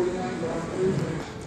49 Grand